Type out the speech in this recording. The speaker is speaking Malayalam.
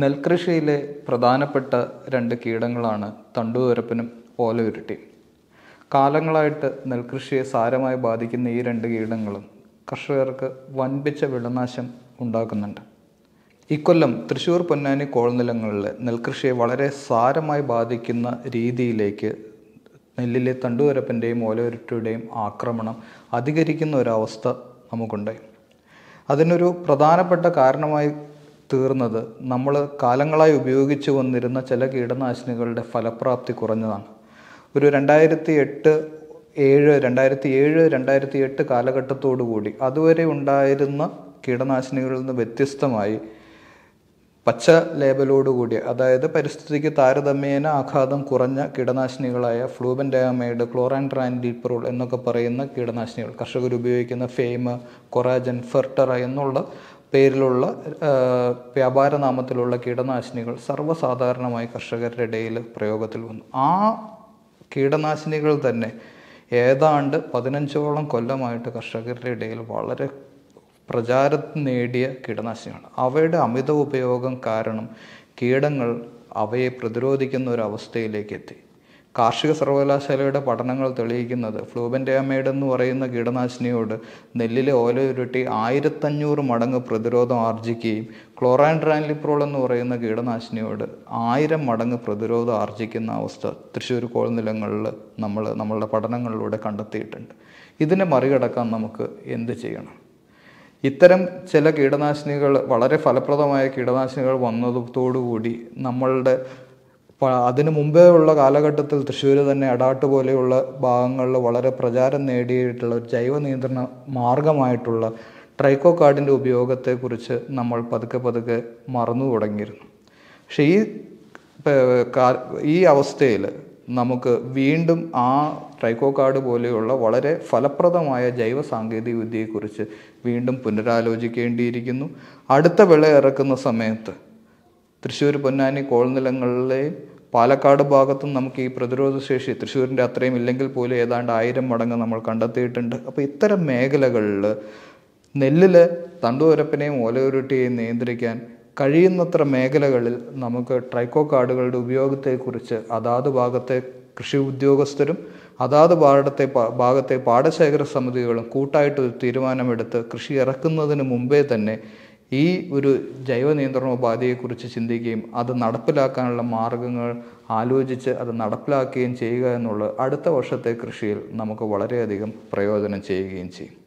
നെൽകൃഷിയിലെ പ്രധാനപ്പെട്ട രണ്ട് കീടങ്ങളാണ് തണ്ടുതുരപ്പനും ഓലയുരുട്ടിയും കാലങ്ങളായിട്ട് നെൽകൃഷിയെ സാരമായി ബാധിക്കുന്ന ഈ രണ്ട് കീടങ്ങളും കർഷകർക്ക് വൻപിച്ച വിളനാശം ഉണ്ടാക്കുന്നുണ്ട്. ഇക്കൊല്ലം തൃശ്ശൂർ പൊന്നാനി കോൾനിലങ്ങളിൽ നെൽകൃഷിയെ വളരെ സാരമായി ബാധിക്കുന്ന രീതിയിലേക്ക് നെല്ലിലെ തണ്ടുവരപ്പന്റെയും ഓലയുരുട്ടിയുടെയും ആക്രമണം അധികരിക്കുന്ന ഒരവസ്ഥ നമുക്കുണ്ടായി. അതിനൊരു പ്രധാനപ്പെട്ട കാരണമായി തീർന്നത് നമ്മൾ കാലങ്ങളായി ഉപയോഗിച്ചു വന്നിരുന്ന ചില കീടനാശിനികളുടെ ഫലപ്രാപ്തി കുറഞ്ഞതാണ്. ഒരു രണ്ടായിരത്തി എട്ട് ഏഴ് രണ്ടായിരത്തി ഏഴ് രണ്ടായിരത്തി എട്ട് കാലഘട്ടത്തോടു കൂടി അതുവരെ ഉണ്ടായിരുന്ന കീടനാശിനികളിൽ നിന്ന് വ്യത്യസ്തമായി പച്ച ലേബലോടുകൂടി അതായത് പരിസ്ഥിതിക്ക് താരതമ്യേന ആഘാതം കുറഞ്ഞ കീടനാശിനികളായ ഫ്ലൂബൻ ഡയാമൈഡ് ക്ലോറാൻട്രാൻഡിപ്രോൾ എന്നൊക്കെ പറയുന്ന കീടനാശിനികൾ കർഷകർ ഉപയോഗിക്കുന്ന ഫെയിം കൊറാജൻ ഫെർട്ടറ എന്നുള്ള പേരിലുള്ള വ്യാപാര നാമത്തിലുള്ള കീടനാശിനികൾ സർവസാധാരണമായി കർഷകരുടെ ഇടയിൽ പ്രയോഗത്തിൽ വന്നു. ആ കീടനാശിനികൾ തന്നെ ഏതാണ്ട് പതിനഞ്ചോളം കൊല്ലമായിട്ട് കർഷകരുടെ ഇടയിൽ വളരെ പ്രചാരം നേടിയ കീടനാശിനികളാണ്. അവയുടെ അമിത ഉപയോഗം കാരണം കീടങ്ങൾ അവയെ പ്രതിരോധിക്കുന്ന ഒരു അവസ്ഥയിലേക്ക് എത്തി. കാർഷിക സർവകലാശാലയുടെ പഠനങ്ങൾ തെളിയിക്കുന്നത് ഫ്ലൂബൻഡാമൈഡ് എന്ന് പറയുന്ന കീടനാശിനിയോട് നെല്ലിലെ ഓല ഉരുട്ടി ആയിരത്തഞ്ഞൂറ് മടങ്ങ് പ്രതിരോധം ആർജിക്കുകയും ക്ലോറാൻഡ്രാൻലിപ്രോൾ എന്ന് പറയുന്ന കീടനാശിനിയോട് ആയിരം മടങ്ങ് പ്രതിരോധം ആർജിക്കുന്ന അവസ്ഥ തൃശ്ശൂർ കോൾനിലങ്ങളിൽ നമ്മൾ നമ്മളുടെ പഠനങ്ങളിലൂടെ കണ്ടെത്തിയിട്ടുണ്ട്. ഇതിനെ മറികടക്കാൻ നമുക്ക് എന്ത് ചെയ്യണം? ഇത്തരം ചില കീടനാശിനികൾ വളരെ ഫലപ്രദമായ കീടനാശിനികൾ വന്നതോടുകൂടി നമ്മളുടെ അതിനു മുമ്പേ ഉള്ള കാലഘട്ടത്തിൽ തൃശ്ശൂർ തന്നെ അടാട്ട് പോലെയുള്ള ഭാഗങ്ങളിൽ വളരെ പ്രചാരം നേടിയിട്ടുള്ള ഒരു ജൈവ നിയന്ത്രണ മാർഗമായിട്ടുള്ള ട്രൈക്കോ കാർഡിന്റെ ഉപയോഗത്തെക്കുറിച്ച് നമ്മൾ പതുക്കെ പതുക്കെ മറന്നു തുടങ്ങിയിരുന്നു. പക്ഷേ ഈ ഈ അവസ്ഥയിൽ നമുക്ക് വീണ്ടും ആ ട്രൈക്കോ കാർഡ് പോലെയുള്ള വളരെ ഫലപ്രദമായ ജൈവ സാങ്കേതിക വിദ്യയെക്കുറിച്ച് വീണ്ടും പുനരാലോചിക്കേണ്ടിയിരിക്കുന്നു. അടുത്ത വിള ഇറക്കുന്ന സമയത്ത് തൃശ്ശൂർ പൊന്നാനി കോൾനിലങ്ങളിലെയും പാലക്കാട് ഭാഗത്തും നമുക്ക് ഈ പ്രതിരോധ ശേഷി തൃശ്ശൂരിന്റെ അത്രയും ഇല്ലെങ്കിൽ പോലും ഏതാണ്ട് ആയിരം മടങ്ങ് നമ്മൾ കണ്ടെത്തിയിട്ടുണ്ട്. അപ്പോൾ ഇത്തരം മേഖലകളിൽ നെല്ലിൽ തണ്ടുവരപ്പിനെയും ഓലയുരുട്ടിയെയും നിയന്ത്രിക്കാൻ കഴിയുന്നത്ര മേഖലകളിൽ നമുക്ക് ട്രൈക്കോ കാർഡുകളുടെ ഉപയോഗത്തെക്കുറിച്ച് അതാത് ഭാഗത്തെ കൃഷി ഉദ്യോഗസ്ഥരും അതാത് പാടത്തെ ഭാഗത്തെ പാടശേഖര സമിതികളും കൂട്ടായിട്ട് ഒരു തീരുമാനമെടുത്ത് കൃഷി ഇറക്കുന്നതിന് മുമ്പേ തന്നെ ഈ ഒരു ജൈവ നിയന്ത്രണ ഉപാധിയെക്കുറിച്ച് ചിന്തിക്കുകയും അത് നടപ്പിലാക്കാനുള്ള മാർഗങ്ങൾ ആലോചിച്ച് അത് നടപ്പിലാക്കുകയും ചെയ്യുക എന്നുള്ളത് അടുത്ത വർഷത്തെ കൃഷിയിൽ നമുക്ക് വളരെയധികം പ്രയോജനം ചെയ്യുകയും ചെയ്യും.